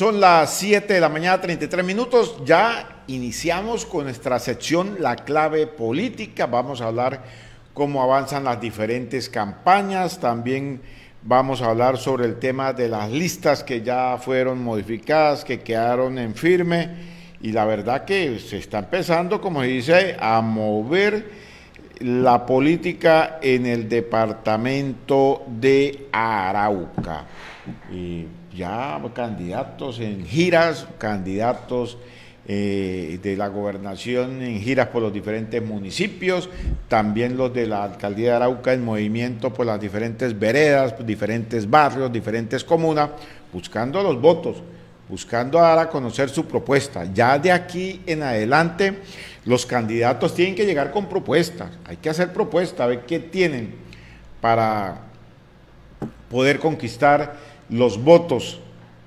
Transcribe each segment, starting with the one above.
Son las 7 de la mañana, 33 minutos. Ya iniciamos con nuestra sección La clave política. Vamos a hablar cómo avanzan las diferentes campañas. También vamos a hablar sobre el tema de las listas que ya fueron modificadas, que quedaron en firme. Y la verdad que se está empezando, como se dice, a mover la política en el departamento de Arauca. Y ya candidatos en giras, candidatos eh, de la gobernación en giras por los diferentes municipios, también los de la alcaldía de Arauca en movimiento por las diferentes veredas, diferentes barrios, diferentes comunas, buscando los votos, buscando dar a conocer su propuesta. Ya de aquí en adelante, los candidatos tienen que llegar con propuestas, hay que hacer propuestas, ver qué tienen para poder conquistar los votos,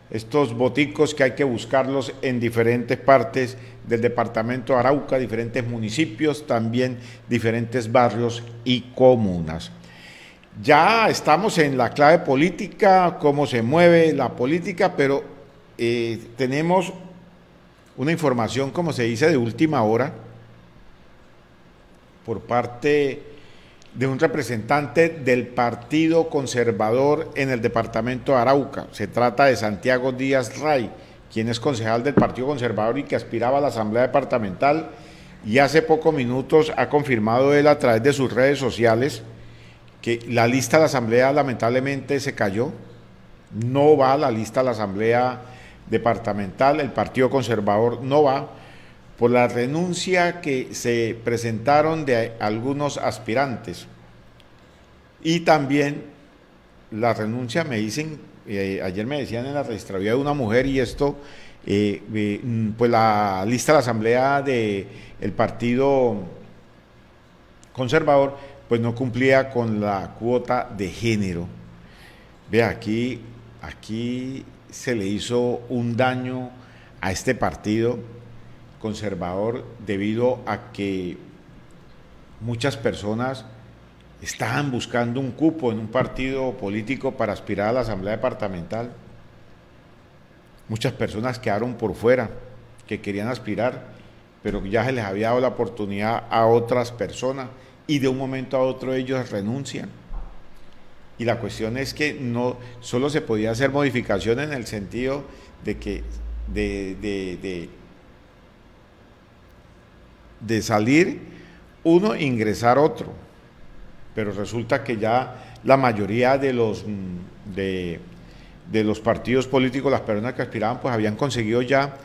estos boticos que hay que buscarlos en diferentes partes del departamento de Arauca, diferentes municipios, también diferentes barrios y comunas. Ya estamos en la clave política, cómo se mueve la política, pero eh, tenemos una información, como se dice, de última hora por parte de un representante del Partido Conservador en el departamento de Arauca. Se trata de Santiago Díaz Ray, quien es concejal del Partido Conservador y que aspiraba a la Asamblea Departamental y hace pocos minutos ha confirmado él a través de sus redes sociales que la lista de la Asamblea lamentablemente se cayó, no va a la lista de la Asamblea Departamental, el Partido Conservador no va por la renuncia que se presentaron de algunos aspirantes. Y también la renuncia, me dicen, eh, ayer me decían en la registraduría de una mujer y esto, eh, mm, pues la lista de la asamblea del el Partido Conservador, pues no cumplía con la cuota de género. Vea, aquí, aquí se le hizo un daño a este partido conservador debido a que muchas personas estaban buscando un cupo en un partido político para aspirar a la Asamblea Departamental. Muchas personas quedaron por fuera que querían aspirar, pero ya se les había dado la oportunidad a otras personas y de un momento a otro ellos renuncian. Y la cuestión es que no solo se podía hacer modificación en el sentido de que de, salir uno ingresar otro. Pero resulta que ya la mayoría de los, mm, de, los partidos políticos, las personas que aspiraban, pues habían conseguido ya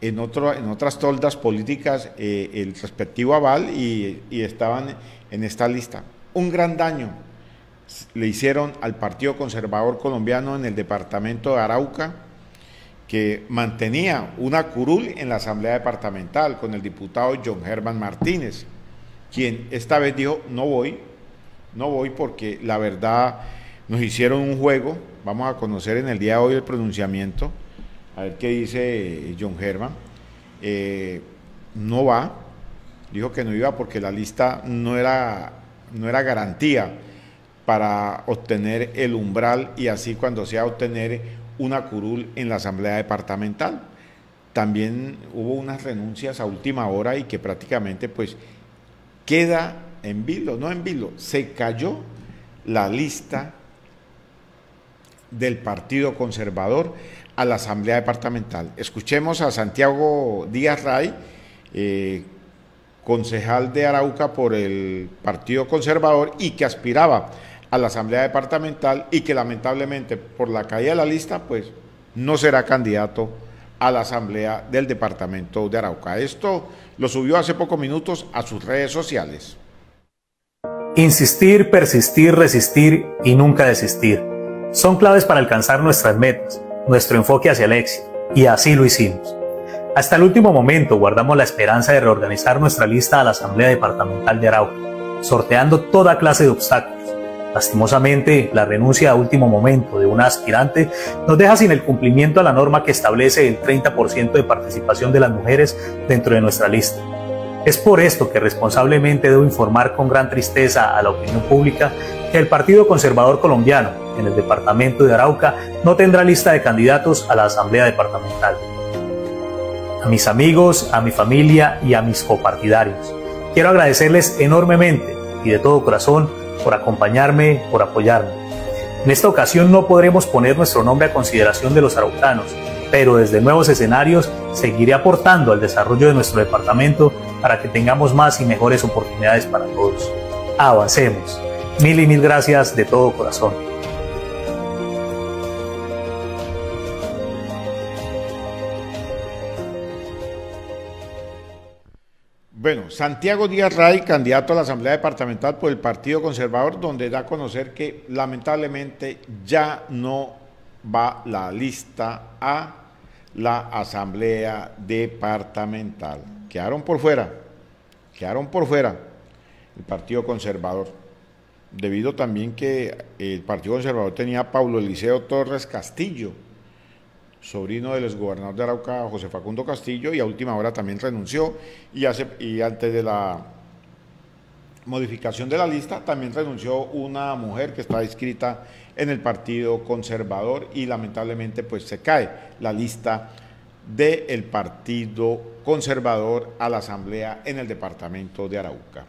en, otro, en otras toldas políticas eh, el respectivo aval y, y estaban en esta lista. Un gran daño le hicieron al Partido Conservador Colombiano en el departamento de Arauca, que mantenía una curul en la Asamblea Departamental con el diputado John Herman Martínez, quien esta vez dijo, no voy, no voy porque la verdad nos hicieron un juego, vamos a conocer en el día de hoy el pronunciamiento, a ver qué dice John Herman, eh, no va, dijo que no iba porque la lista no era, no era garantía para obtener el umbral y así cuando sea obtener una curul en la Asamblea Departamental. También hubo unas renuncias a última hora y que prácticamente pues queda en vilo, no en vilo, se cayó la lista del Partido Conservador a la Asamblea Departamental. Escuchemos a Santiago Díaz Ray, eh, concejal de Arauca por el Partido Conservador y que aspiraba a la Asamblea Departamental y que lamentablemente por la caída de la lista, pues no será candidato a la Asamblea del Departamento de Arauca. Esto lo subió hace pocos minutos a sus redes sociales. Insistir, persistir, resistir y nunca desistir son claves para alcanzar nuestras metas, nuestro enfoque hacia el éxito, y así lo hicimos. Hasta el último momento guardamos la esperanza de reorganizar nuestra lista a la Asamblea Departamental de Arauca, sorteando toda clase de obstáculos Lastimosamente, la renuncia a último momento de una aspirante nos deja sin el cumplimiento a la norma que establece el 30% de participación de las mujeres dentro de nuestra lista. Es por esto que responsablemente debo informar con gran tristeza a la opinión pública que el Partido Conservador Colombiano en el departamento de Arauca no tendrá lista de candidatos a la Asamblea Departamental. A mis amigos, a mi familia y a mis copartidarios, quiero agradecerles enormemente y de todo corazón por acompañarme, por apoyarme. En esta ocasión no podremos poner nuestro nombre a consideración de los araucanos, pero desde nuevos escenarios seguiré aportando al desarrollo de nuestro departamento para que tengamos más y mejores oportunidades para todos. Avancemos. Mil y mil gracias de todo corazón. Bueno, Santiago Díaz Ray, candidato a la Asamblea Departamental por el Partido Conservador, donde da a conocer que lamentablemente ya no va la lista a la Asamblea Departamental. Quedaron por fuera, quedaron por fuera el Partido Conservador, debido también que el Partido Conservador tenía a Paulo Eliseo Torres Castillo, sobrino del exgobernador de Arauca, José Facundo Castillo, y a última hora también renunció, y, hace, y antes de la modificación de la lista también renunció una mujer que está inscrita en el Partido Conservador y lamentablemente pues se cae la lista del Partido Conservador a la Asamblea en el departamento de Arauca.